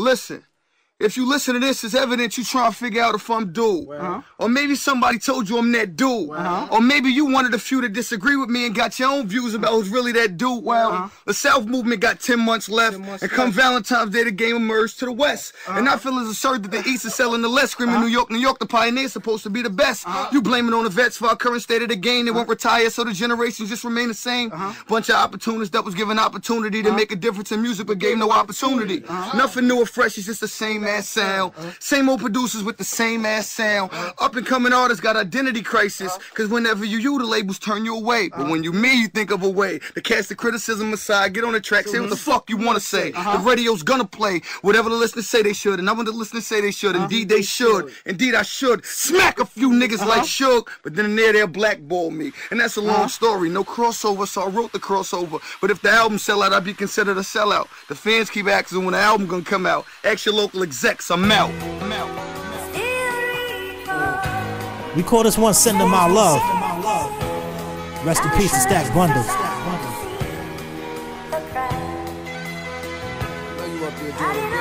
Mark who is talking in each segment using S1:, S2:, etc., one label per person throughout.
S1: Listen. If you listen to this, it's evident you trying to figure out if I'm dude.
S2: Uh-huh.
S1: Or maybe somebody told you I'm that dude.
S2: Uh-huh.
S1: Or maybe you wanted a few to disagree with me and got your own views about who's really that dude. Well,
S2: Uh-huh.
S1: the South movement got 10 months left.
S2: 10 months
S1: and come
S2: left.
S1: Valentine's Day, the game emerged to the West. Uh-huh. And I feel as absurd that the East is selling the less. Screaming uh-huh. New York, New York, the pioneer's supposed to be the best. Uh-huh. You blame it on the vets for our current state of the game. They won't retire, so the generations just remain the same. Bunch of opportunists that was given opportunity to make a difference in music, but gave no opportunity. Nothing new or fresh, it's just the same ass sound. Same old producers with the same ass sound. Up and coming artists got identity crisis. Cause whenever you you, the labels turn you away. But when you me, you think of a way to cast the criticism aside. Get on the track, say what the fuck you wanna say. Uh-huh. The radio's gonna play whatever the listeners say they should. And I want the listeners say they should. Uh-huh. Indeed they should. Indeed I should. Smack a few niggas like uh-huh. Suge. But then in there they'll blackball me. And that's a long story. No crossover, so I wrote the crossover. But if the album sell out, I'd be considered a sellout. The fans keep asking when the album gonna come out. Ask your local execs, I'm out.
S3: We call this one Send Him Our Love. Rest in peace to Stack Bundles.
S4: know you up there doing it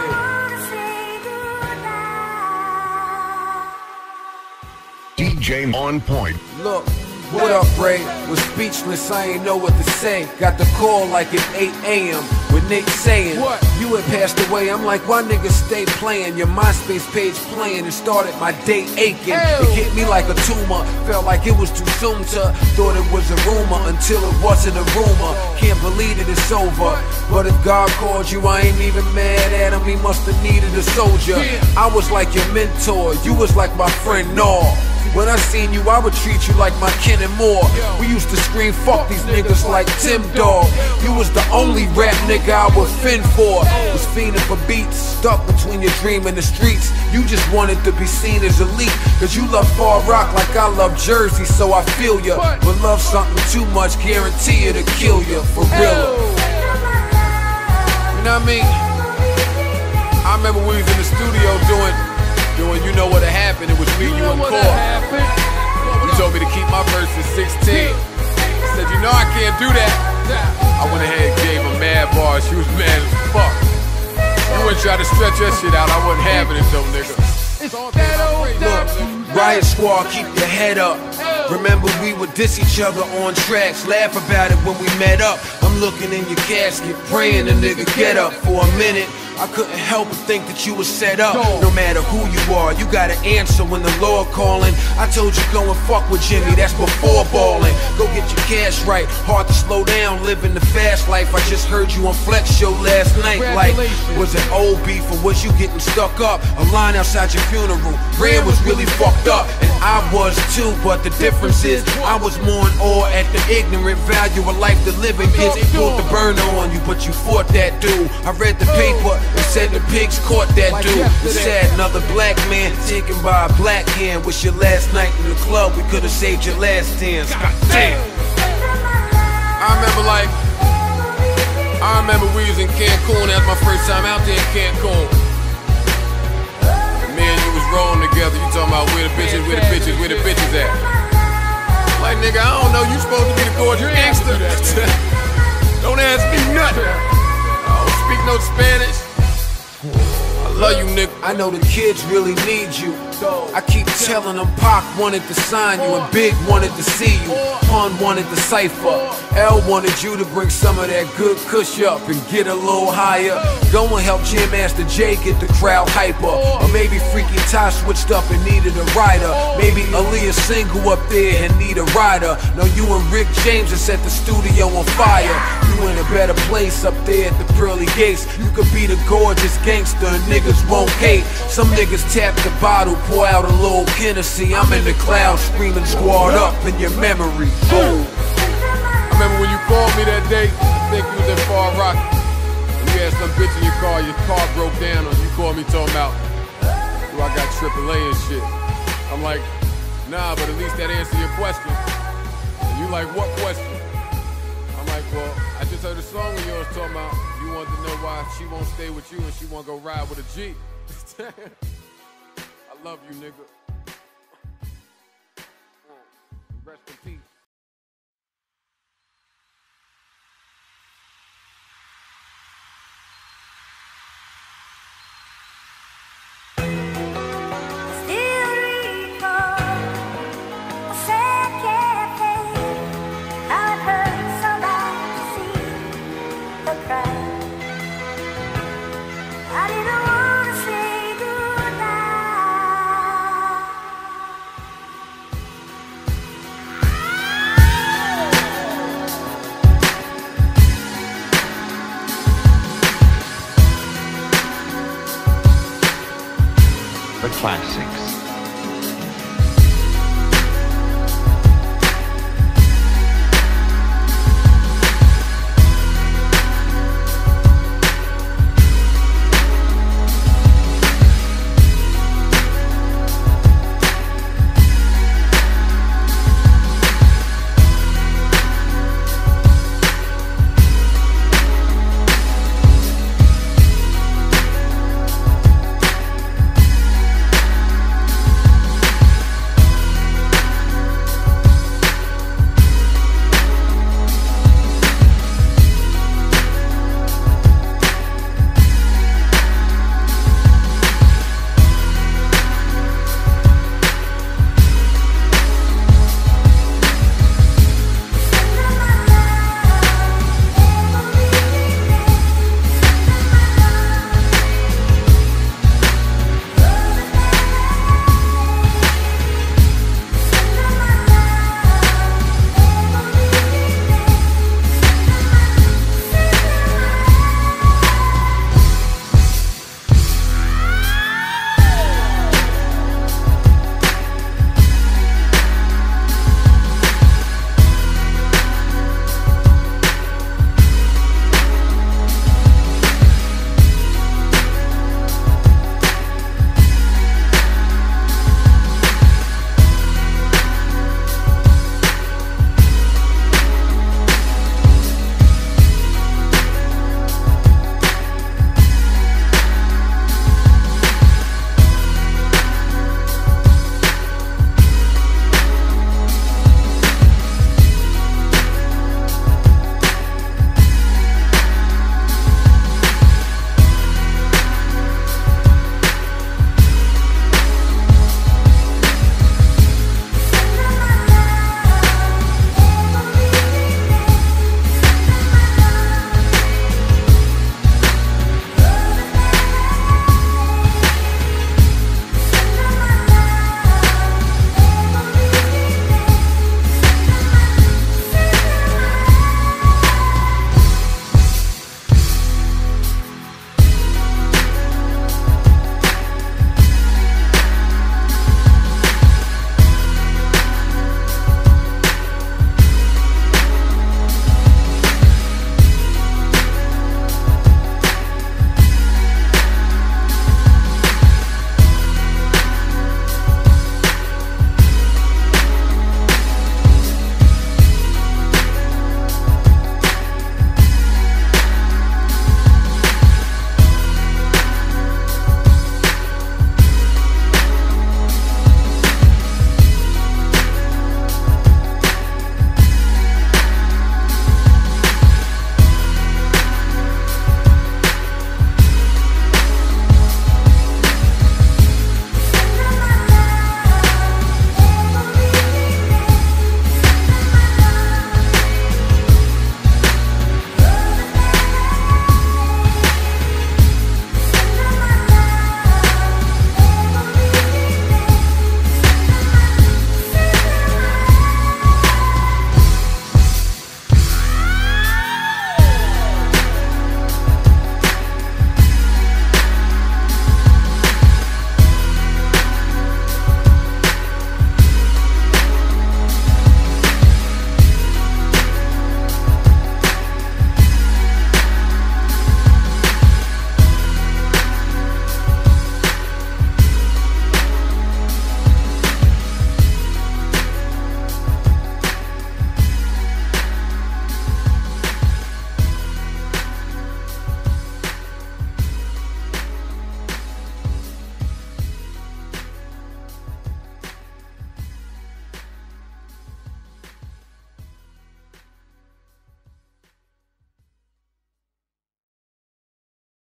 S4: big.
S5: DJ on point.
S4: Look, what up, Ray? Was speechless, I ain't know what to say. Got the call like at 8 a.m. with Nick saying, What? You had passed away. I'm like, why niggas stay playing? Your MySpace page playing and started my day aching. It hit me like a tumor. Felt like it was too soon to. Thought it was a rumor until it wasn't a rumor. Can't believe that it's over. But if God called you, I ain't even mad at him. He must have needed a soldier. I was like your mentor. You was like my friend Nor. When I seen you, I would treat you like my kin and more. We used to scream, fuck these niggas like Tim Dog. You was the only rap nigga I would fend for. Was fiending for beats, stuck between your dream and the streets. You just wanted to be seen as elite. Cause you love Far Rock like I love Jersey, so I feel ya. But love something too much, guarantee it'll kill ya. For real. You know what had happened. It was me, you, and Core. You told me to keep my verse at 16. I Said, you know I can't do that. I went ahead and gave her mad bars. She was mad as fuck. You wouldn't try to stretch that shit out. I wasn't having it though, nigga. Look, Riot Squad, keep your head up. Remember we would diss each other on tracks, laugh about it when we met up. I'm looking in your casket, praying a nigga get up for a minute. I couldn't help but think that you were set up. No matter who you are, you gotta answer when the Lord calling. I told you go and fuck with Jimmy, that's before balling. Go get your cash right, hard to slow down, living the fast life. I just heard you on Flex Show last night. Like, was it old beef or was you getting stuck up? A line outside your funeral, Red was really fucked up, and I was too. But the difference is, I was more in awe at the ignorant value of life the living gets. Pulled the burner on you, but you fought that dude. I read the paper and said the pigs caught that dude. It's sad, another black man taken by a black hand. Was your last night in the club? We could have saved your last dance. God damn. I remember like, I remember we was in Cancun. That was my first time out there in Cancun. And me and you was rolling together. You talking about where the bitches, where the bitches, where the bitches at? Like nigga, I don't know. You supposed to be the gorgeous gangster. don't ask me nothing. I don't speak no Spanish. Love you, nigga. I know the kids really need you. I keep telling them Pac wanted to sign you and Big wanted to see you. Pun wanted to cipher. L wanted you to bring some of that good cush up and get a little higher. Go and help Jam Master Jay get the crowd hyper. Or maybe Freaky Tah switched up and needed a rider. Maybe Aaliyah single up there and need a rider. No, you and Rick James have set the studio on fire. You in a better place up there at the pearly gates. You could be the gorgeous gangster and niggas won't hate. Some niggas tap the bottle, pour out a little Hennessy. I'm in the clouds screaming squad up in your memory. Boom. I remember when you called me that day, think you was in Far Rock. And you had some bitch in your car, your car broke down on you called me talking about, do I got AAA and shit. I'm like, nah, but at least that answer your question. And you like, what question? I'm like, well, talking about you want to know why she won't stay with you and she won't go ride with a G. I love you, nigga. Rest in peace.